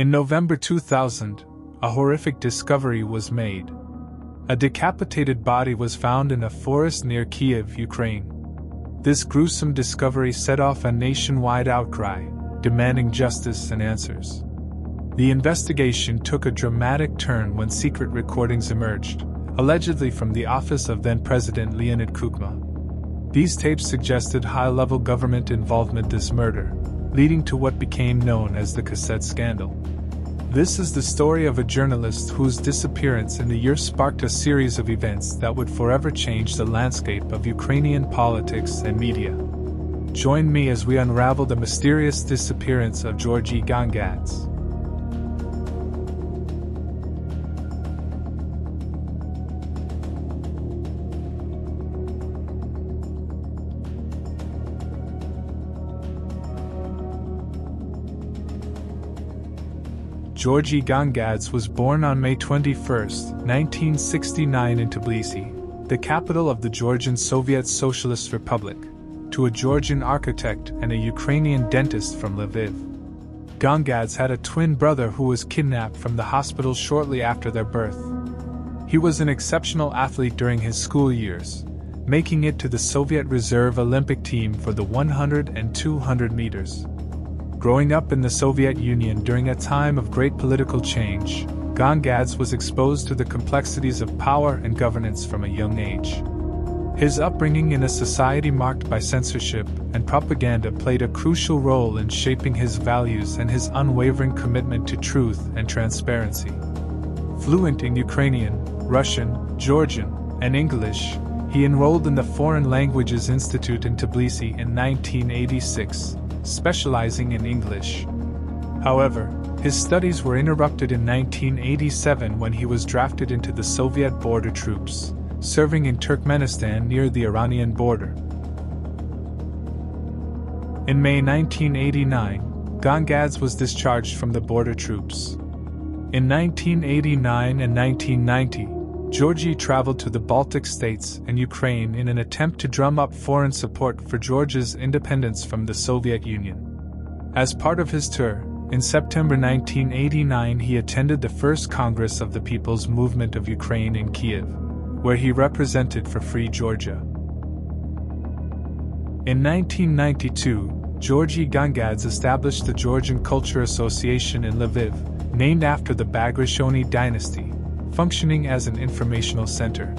In November 2000, a horrific discovery was made. A decapitated body was found in a forest near Kiev, Ukraine. This gruesome discovery set off a nationwide outcry, demanding justice and answers. The investigation took a dramatic turn when secret recordings emerged, allegedly from the office of then President Leonid Kuchma. These tapes suggested high level government involvement in this murder, leading to what became known as the cassette scandal. This is the story of a journalist whose disappearance in the year sparked a series of events that would forever change the landscape of Ukrainian politics and media. Join me as we unravel the mysterious disappearance of Georgy Gongadze. Georgy Gongadze was born on May 21, 1969 in Tbilisi, the capital of the Georgian Soviet Socialist Republic, to a Georgian architect and a Ukrainian dentist from Lviv. Gongadze had a twin brother who was kidnapped from the hospital shortly after their birth. He was an exceptional athlete during his school years, making it to the Soviet Reserve Olympic team for the 100 and 200 meters. Growing up in the Soviet Union during a time of great political change, Gongadze was exposed to the complexities of power and governance from a young age. His upbringing in a society marked by censorship and propaganda played a crucial role in shaping his values and his unwavering commitment to truth and transparency. Fluent in Ukrainian, Russian, Georgian, and English, he enrolled in the Foreign Languages Institute in Tbilisi in 1986 specializing in English. However, his studies were interrupted in 1987 when he was drafted into the Soviet border troops, serving in Turkmenistan near the Iranian border. In May 1989, Gongadze was discharged from the border troops. In 1989 and 1990, Georgy traveled to the Baltic states and Ukraine in an attempt to drum up foreign support for Georgia's independence from the Soviet Union. As part of his tour, in September 1989 he attended the First Congress of the People's Movement of Ukraine in Kiev, where he represented for Free Georgia. In 1992, Georgi Gongadze established the Georgian Culture Association in Lviv, named after the Bagrationi dynasty, functioning as an informational center.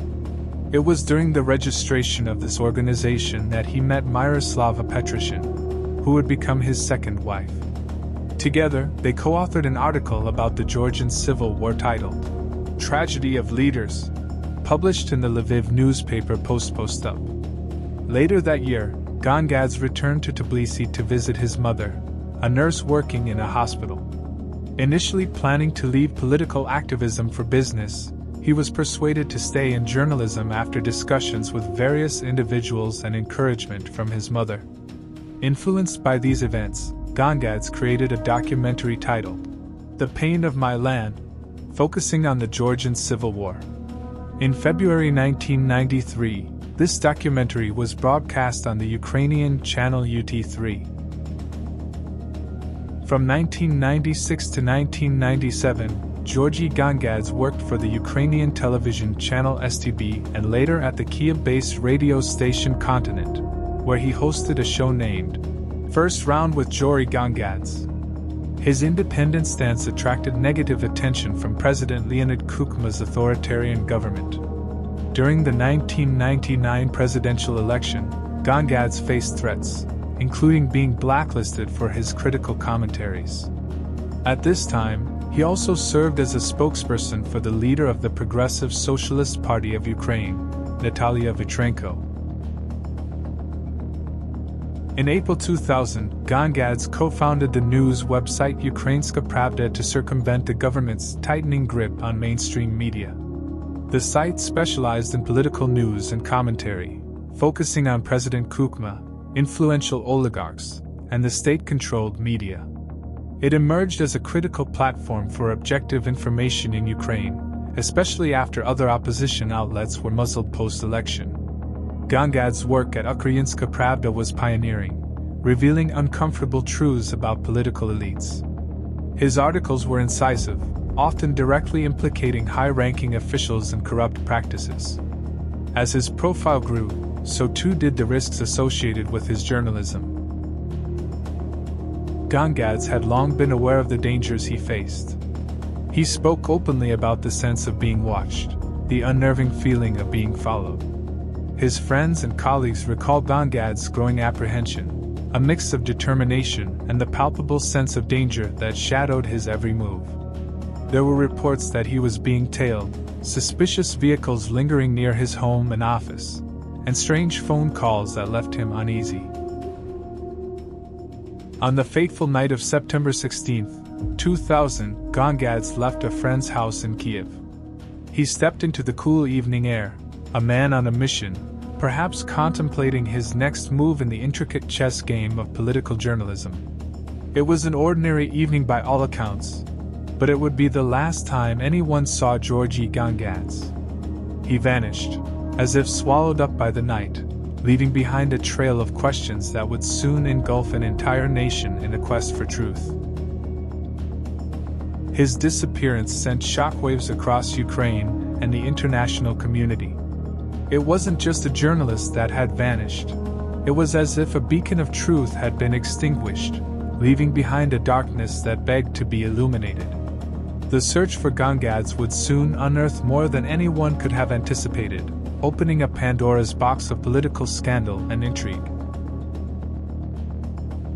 It was during the registration of this organization that he met Myroslava Petrosyan, who would become his second wife. Together, they co authored an article about the Georgian Civil War titled Tragedy of Leaders, published in the Lviv newspaper Post-Postup. Later that year, Gongadze returned to Tbilisi to visit his mother, a nurse working in a hospital. Initially planning to leave political activism for business, he was persuaded to stay in journalism after discussions with various individuals and encouragement from his mother. Influenced by these events, Gongadze created a documentary titled The Pain of My Land, focusing on the Georgian Civil War. In February 1993, this documentary was broadcast on the Ukrainian channel UT3. From 1996 to 1997, Georgy Gongadze worked for the Ukrainian television channel STB and later at the Kiev based radio station Continent, where he hosted a show named First Round with Georgy Gongadze. His independent stance attracted negative attention from President Leonid Kuchma's authoritarian government. During the 1999 presidential election, Gongadze faced threats, including being blacklisted for his critical commentaries. At this time, he also served as a spokesperson for the leader of the Progressive Socialist Party of Ukraine, Natalia Vitrenko. In April 2000, Gongadze co founded the news website Ukrainska Pravda to circumvent the government's tightening grip on mainstream media. The site specialized in political news and commentary, focusing on President Kuchma, influential oligarchs, and the state controlled media. It emerged as a critical platform for objective information in Ukraine, especially after other opposition outlets were muzzled post election. Gongadze's work at Ukrainska Pravda was pioneering, revealing uncomfortable truths about political elites. His articles were incisive, often directly implicating high ranking officials in corrupt practices. As his profile grew, so too did the risks associated with his journalism. Gongadze had long been aware of the dangers he faced. He spoke openly about the sense of being watched, the unnerving feeling of being followed. His friends and colleagues recalled Gongadze's growing apprehension, a mix of determination and the palpable sense of danger that shadowed his every move. There were reports that he was being tailed, suspicious vehicles lingering near his home and office, and strange phone calls that left him uneasy. On the fateful night of September 16, 2000, Gongadze left a friend's house in Kiev. He stepped into the cool evening air, a man on a mission, perhaps contemplating his next move in the intricate chess game of political journalism. It was an ordinary evening by all accounts, but it would be the last time anyone saw Georgy Gongadze. He vanished, as if swallowed up by the night, leaving behind a trail of questions that would soon engulf an entire nation in a quest for truth. His disappearance sent shockwaves across Ukraine and the international community. It wasn't just a journalist that had vanished, it was as if a beacon of truth had been extinguished, leaving behind a darkness that begged to be illuminated. The search for Gongadze would soon unearth more than anyone could have anticipated, opening a Pandora's box of political scandal and intrigue.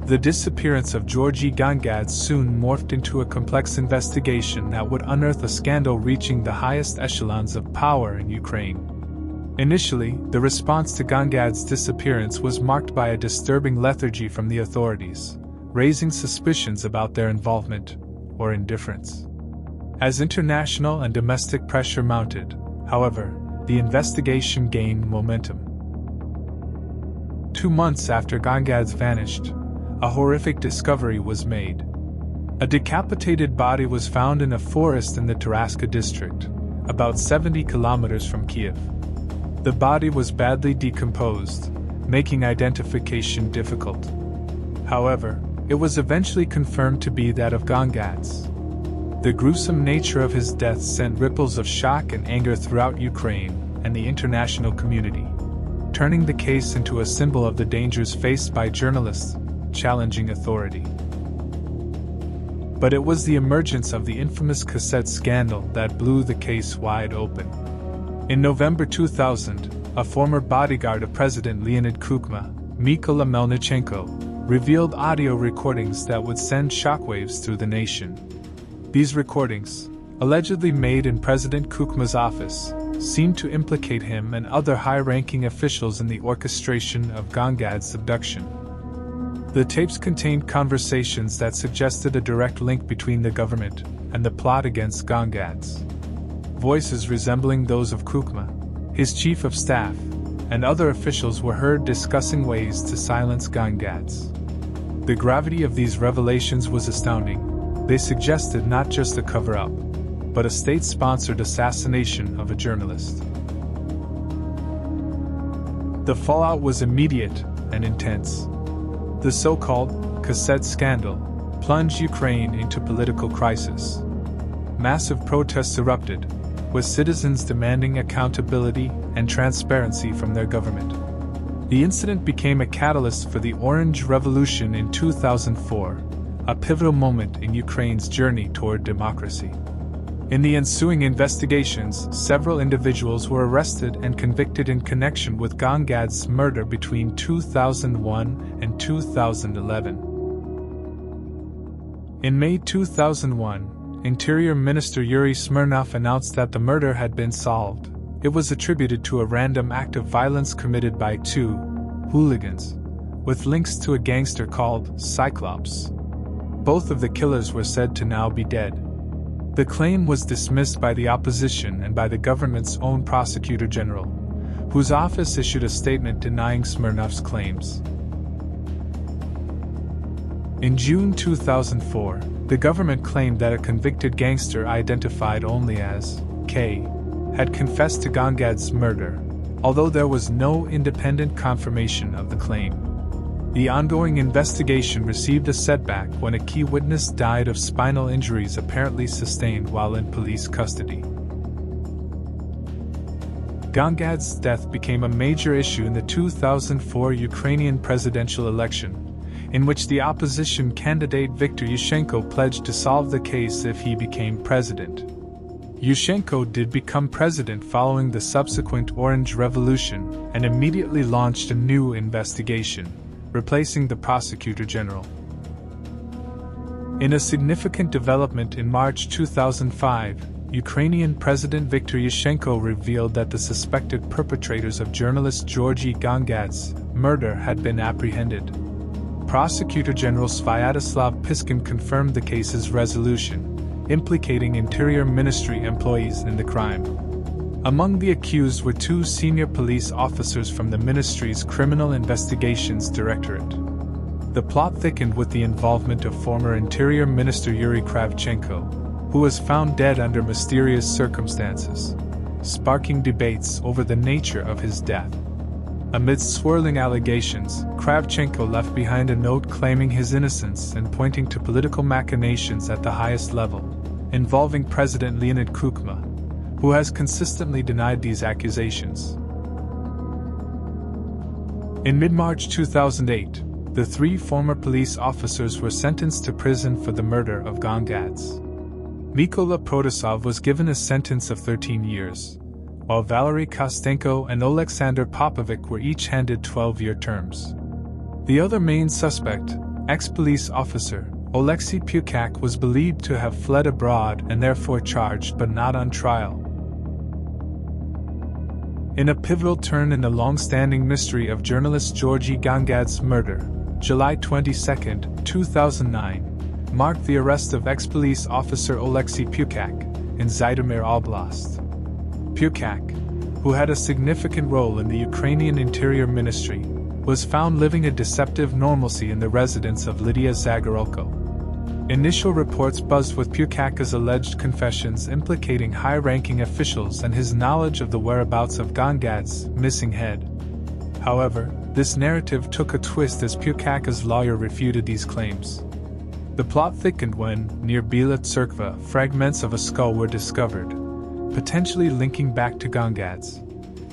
The disappearance of Georgy Gongadze soon morphed into a complex investigation that would unearth a scandal reaching the highest echelons of power in Ukraine. Initially, the response to Gongadze's disappearance was marked by a disturbing lethargy from the authorities, raising suspicions about their involvement or indifference. As international and domestic pressure mounted, however, the investigation gained momentum. Two months after Gongadze vanished, a horrific discovery was made. A decapitated body was found in a forest in the Tarashcha district, about 70 kilometers from Kiev. The body was badly decomposed, making identification difficult. However, it was eventually confirmed to be that of Gongadze. The gruesome nature of his death sent ripples of shock and anger throughout Ukraine and the international community, turning the case into a symbol of the dangers faced by journalists challenging authority. But it was the emergence of the infamous cassette scandal that blew the case wide open. In November 2000, a former bodyguard of President Leonid Kuchma, Mykola Melnichenko, revealed audio recordings that would send shockwaves through the nation. These recordings, allegedly made in President Kuchma's office, seemed to implicate him and other high ranking officials in the orchestration of Gongadze's abduction. The tapes contained conversations that suggested a direct link between the government and the plot against Gongadze voices resembling those of Kukma, his chief of staff, and other officials were heard discussing ways to silence Gongadze. The gravity of these revelations was astounding. They suggested not just a cover up, but a state sponsored assassination of a journalist. The fallout was immediate and intense. The so called cassette scandal plunged Ukraine into political crisis. Massive protests erupted, with citizens demanding accountability and transparency from their government. The incident became a catalyst for the Orange Revolution in 2004, a pivotal moment in Ukraine's journey toward democracy. In the ensuing investigations, several individuals were arrested and convicted in connection with Gongadze's murder between 2001 and 2011. In May 2001, Interior Minister Yuri Smirnov announced that the murder had been solved. It was attributed to a random act of violence committed by two hooligans, with links to a gangster called Cyclops. Both of the killers were said to now be dead. The claim was dismissed by the opposition and by the government's own prosecutor general, whose office issued a statement denying Smirnov's claims. In June 2004, the government claimed that a convicted gangster identified only as K had confessed to Gongadze's murder, although there was no independent confirmation of the claim. The ongoing investigation received a setback when a key witness died of spinal injuries apparently sustained while in police custody. Gongadze's death became a major issue in the 2004 Ukrainian presidential election, in which the opposition candidate Viktor Yushchenko pledged to solve the case if he became president. Yushchenko did become president following the subsequent Orange Revolution and immediately launched a new investigation, replacing the prosecutor general. In a significant development in March 2005, Ukrainian President Viktor Yushchenko revealed that the suspected perpetrators of journalist Georgy Gongadze's murder had been apprehended. Prosecutor General Sviatoslav Piskun confirmed the case's resolution, implicating Interior Ministry employees in the crime. Among the accused were two senior police officers from the ministry's Criminal Investigations Directorate. The plot thickened with the involvement of former Interior Minister Yuri Kravchenko, who was found dead under mysterious circumstances, sparking debates over the nature of his death. Amidst swirling allegations, Kravchenko left behind a note claiming his innocence and pointing to political machinations at the highest level, involving President Leonid Kuchma, who has consistently denied these accusations. In mid March 2008, the three former police officers were sentenced to prison for the murder of Gongadze. Mykola Protasov was given a sentence of 13 years, while Valery Kostenko and Oleksandr Popovych were each handed 12 year terms. The other main suspect, ex police officer, Oleksiy Pukach, was believed to have fled abroad and therefore charged but not on trial. In a pivotal turn in the long standing mystery of journalist Georgy Gongadze's murder, July 22, 2009, marked the arrest of ex police officer Oleksiy Pukach in Zhytomyr Oblast. Pukach, who had a significant role in the Ukrainian Interior Ministry, was found living a deceptive normalcy in the residence of Lydia Zagorolko. Initial reports buzzed with Pukach's alleged confessions implicating high ranking officials and his knowledge of the whereabouts of Gongadze's missing head. However, this narrative took a twist as Pukach's lawyer refuted these claims. The plot thickened when, near Bila Tserkva, fragments of a skull were discovered, potentially linking back to Gongadze,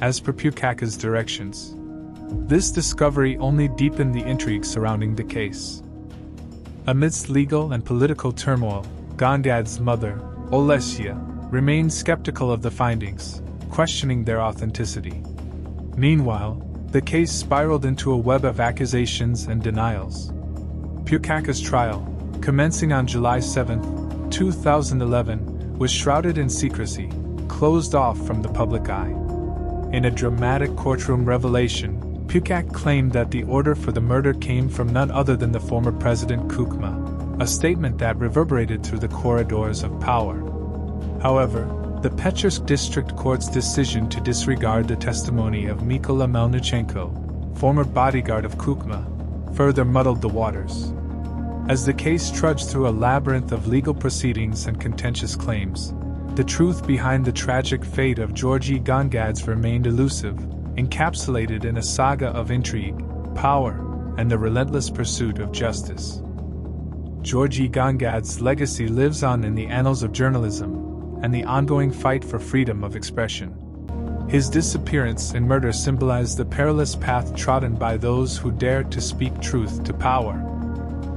as per Pukach's directions. This discovery only deepened the intrigue surrounding the case. Amidst legal and political turmoil, Gongadze's mother, Olesya, remained skeptical of the findings, questioning their authenticity. Meanwhile, the case spiraled into a web of accusations and denials. Pukach's trial, commencing on July 7, 2011, was shrouded in secrecy, closed off from the public eye. In a dramatic courtroom revelation, Pukach claimed that the order for the murder came from none other than the former President Kuchma, a statement that reverberated through the corridors of power. However, the Pechersk District Court's decision to disregard the testimony of Mykola Melnichenko, former bodyguard of Kuchma, further muddled the waters. As the case trudged through a labyrinth of legal proceedings and contentious claims, the truth behind the tragic fate of Georgy Gongadze remained elusive, encapsulated in a saga of intrigue, power, and the relentless pursuit of justice. Georgy Gongadze's legacy lives on in the annals of journalism and the ongoing fight for freedom of expression. His disappearance and murder symbolize the perilous path trodden by those who dared to speak truth to power.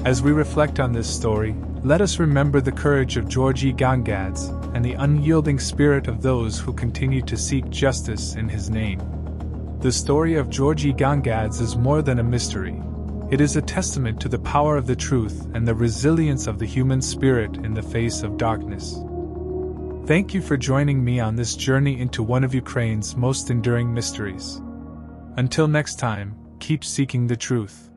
As we reflect on this story, let us remember the courage of Georgy Gongadze and the unyielding spirit of those who continue to seek justice in his name. The story of Georgy Gongadze is more than a mystery. It is a testament to the power of the truth and the resilience of the human spirit in the face of darkness. Thank you for joining me on this journey into one of Ukraine's most enduring mysteries. Until next time, keep seeking the truth.